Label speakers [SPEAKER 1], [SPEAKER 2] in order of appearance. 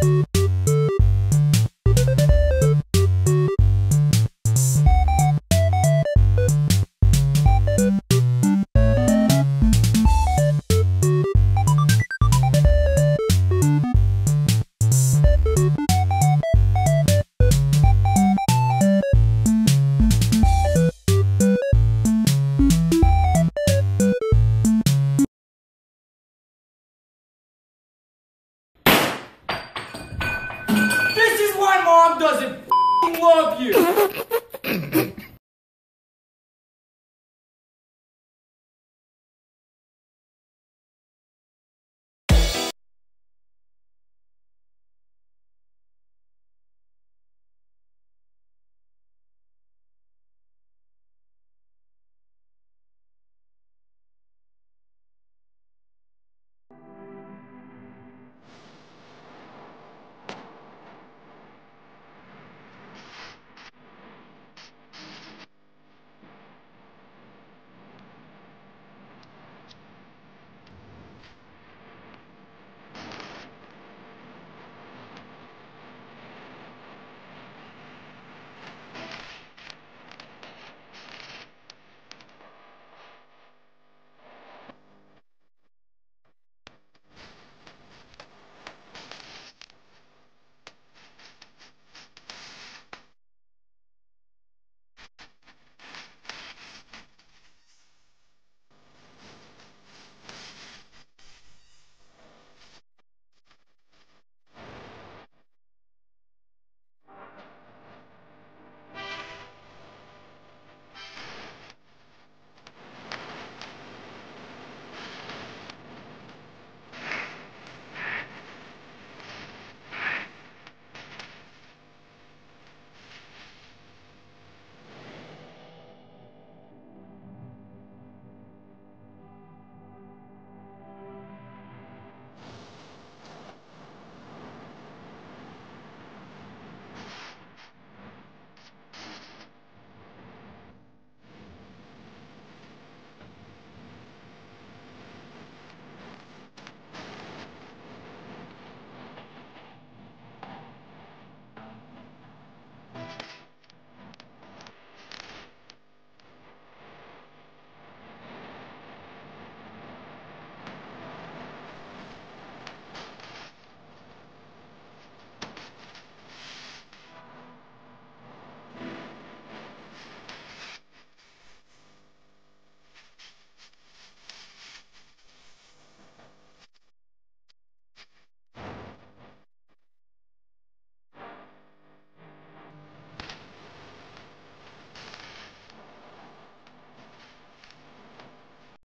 [SPEAKER 1] This mom doesn't love you.